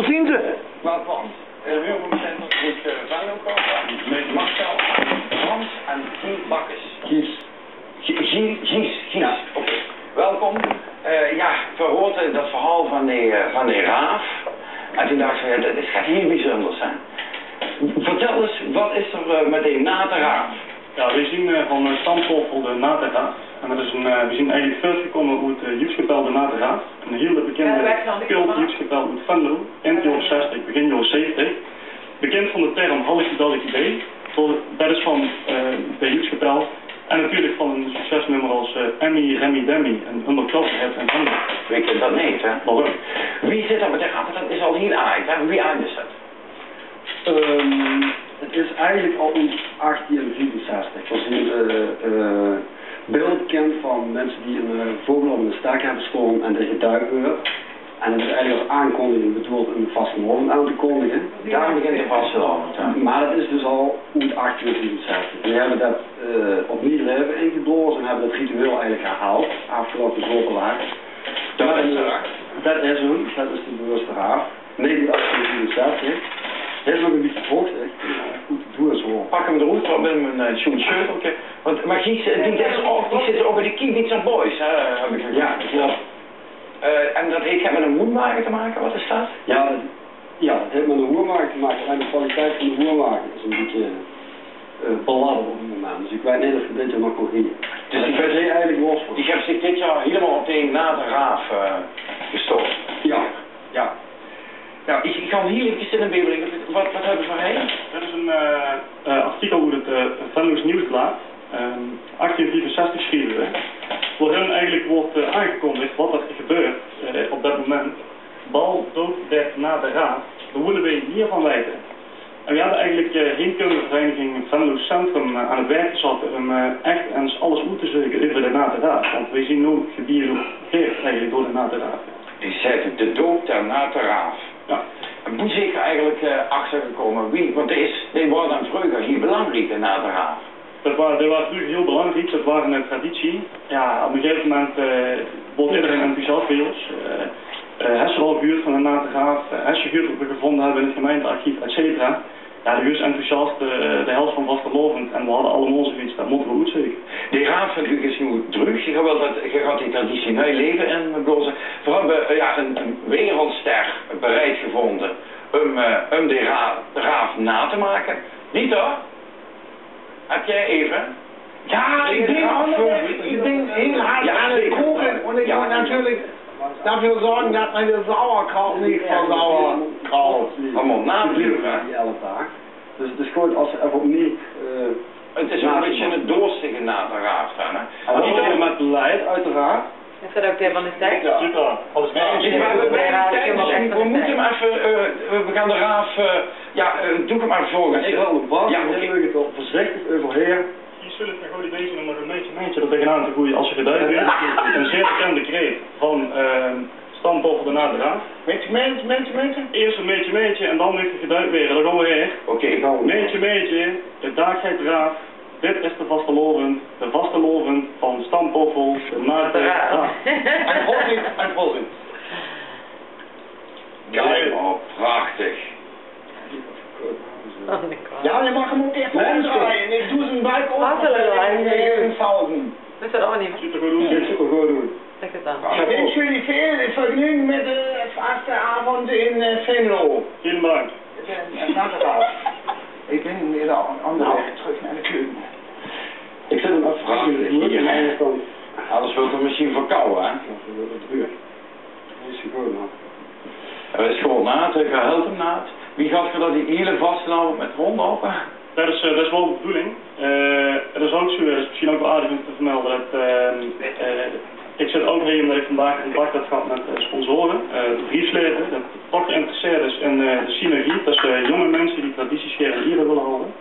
Tot ziens. Waarvan? Wilgumcentrum is uh, Venlokoper met Marcel, Hans en Giel Bakkes. Gies. Gies, Gies, Gies. Gies. Oké. Welkom. Uh, ja, we hoorden dat verhaal van die, uh, van die raaf. En toen dachten we, ja, dit gaat heel bijzonder zijn. Vertel eens, wat is er met die naterraaf? Ja, we zien van uh, stamtafel de naterraaf. En dat is een, we zien eigenlijk voortgekomen uit uh, Joepskapel de. Een hele bekende kult Venlo, eind jaren 60, begin jaren 70. Bekend van de term halligdallig idee. Dat is van uh, de. En natuurlijk van een succesnummer als uh, Emmy, Remy, Demi en Undercover Head en Henry. Weet je dat niet, hè? Waarom? Wie zit er met de raaf? Dat is al heel oud, hè? Wie oud is dat? Um, het is eigenlijk al in 1864. Er zijn uh, beelden bekend van mensen die een uh, vogel op een stak hebben geschoten en de geduik weer. En het is eigenlijk als aankondiging bedoeld om een vaste morgen aan te kondigen. Daar begint de vaste morgen. Maar dat is dus al uit 1864. En we hebben dat uh, opnieuw leven ingeblazen en hebben dat ritueel eigenlijk herhaald afgelopen zomerlaag. Dat is de raaf. Dat is hem, dat is de bewuste raaf. 1964. Hij is nog een beetje vochtig. Goed, doe eens hoor. Pak hem eruit van met mijn uh, shirt. Okay. Want, maar Gies, die, die, die zitten ook bij de Kiebitzer Boys, hè, heb ik Ja, klopt. Dat heeft met een hoenwagen te maken, wat is dat? Ja, dat, ja, dat heeft met een hoermaker te maken. En de kwaliteit van de hoermaker is een beetje uh, beladen op het moment. Dus ik weet niet of je dit jaar nog kon. Dus die gaat hier eigenlijk los voor. Die heeft zich dit jaar helemaal op de naderraaf uh, gestort. Ja, ja. Nou, ik, ik kan hier even in een beeld Wat, wat hebben we voor heen? Dat is een uh, uh, artikel uit het uh, Venlo's Nieuwsblad. Um, 1864 schreven we. Voor hen eigenlijk wordt uh, aangekondigd wat er gebeurt uh, op dat moment. Bal na de raad. Daar willen wij hiervan weten. En we hadden eigenlijk uh, geen kundevereniging Venlo Centrum aan het werk gezet om echt eens alles uit te zoeken over de na de raad. Want wij zien nu gebieden eigenlijk door de na de raad. Die zetten de dood der na de raaf. Ja. En hoe zich eigenlijk uh, achtergekomen wie, want die, is, die waren vroeger heel belangrijk de raaf. Dat was, dat was vroeger heel belangrijk, dat was een traditie. Ja, op een gegeven moment uh, wordt iedereen enthousiast bij ons. Uh, uh, van de na de raaf, uh, Hessengehuurd dat we gevonden hebben in het gemeentearchief, et cetera. Ja, de huis enthousiast, de, de helft van vastelovend en we hadden allemaal zoiets, dat moeten we goed zeker. Die u is nu terug, je gaat, dat, je gaat die traditioneel leven in blozen. We hebben ja, een, een wereldster bereid gevonden om, uh, om die raaf, raaf na te maken. Niet hoor? Heb jij even? Ja, ik denk, ik denk heel hard Ja, aan het und ich Ja. muss natürlich dafür sorgen, dass man das Sauerkraut nicht versauerkraut. Allemaal naburen. Die 11 dagen. Dus het is goed als ze even opnieuw. Uh, Het is een beetje een doorstige na de hè? en niet alleen met beleid, uiteraard. Is dat ook deel van de tekst? Ja. Super, alles we tijd, moeten hem even, uh, we gaan de raaf, uh, ja, uh, doe hem maar volgens. Ik wil de bas, Ja, okay. het wel voorzichtig overheer. Je zult het gewoon bezig om er een beetje, beetje er tegenaan te groeien als je geduid bent. Zeer bekende kreet van uh, stampoffen de na de raaf. Mensen, mensen. Eerst een beetje, beetje en dan weer geduid weer. Dan gaan we weer. Oké, Meetje, meetje, de daagheid raaf. Dit is de vaste lovend, de vaste lovend van stampoffel, de de raaf. En volgend, en volgend. Kijk, oh, prachtig. Oh. Ja, je mag hem ook even Nee, is omdraaien. Ik doe zijn buik op. Wat een lijn. in fouten. Is dat ook niet? Super goed doen. Dit super goed doen. Het dan. Ik wens jullie veel vergnügen met de avond in uh, Venlo. Vielen Dank. Ik ben weer de andere weg terug naar de keuken. Ik zet hem goed hier. Anders wordt het misschien verkouden, hè? Ja, dat wordt het duur. Dat is goed, man. Er is gewoon naad, ik ga helpen naad. Wie gaat je dat die hele vasthouden met ronden open? Dat is, uh, dat is wel de bedoeling. Uh, het is ook zo, dat is misschien ook wel aardig om te vermelden, dat uh, ik zit ook hier omdat ik vandaag contact heb gehad met sponsoren, de briefsleden, dat toch geïnteresseerd is in de synergie tussen jonge mensen die traditiescheren hier willen houden.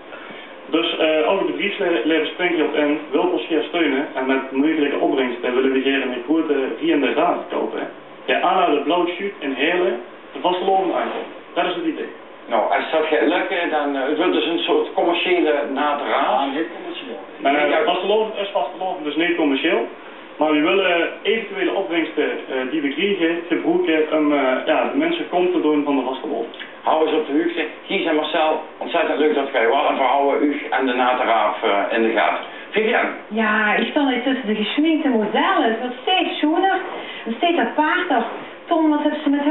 Dus ook de briefsleden springen hierop in, wil ons hier steunen en met mogelijke opbrengsten willen we hier een grote hier in de raad kopen. De blauwe shoot in Heerlen, de vaste loven aankomen. Dat is het idee. Nou, als dat gaat lukken, dan uh, het wordt dus een soort commerciële nateraad. Ah, niet commercieel. Maar uh, vastelovend is vastelovend, dus niet commercieel. Maar we willen eventuele opbrengsten eh, die we krijgen gebruiken om eh, ja, de mensen komt te doen van de vaste Hou eens op de hoogte. Gies en Marcel, ontzettend leuk dat wij waren. En we houden u en de Nateraaf uh, in de gaten. Vivian. Ja, ik sta hier tussen de geschminkte modellen. Het wordt steeds schoner en steeds aparter. Tom, wat hebben ze met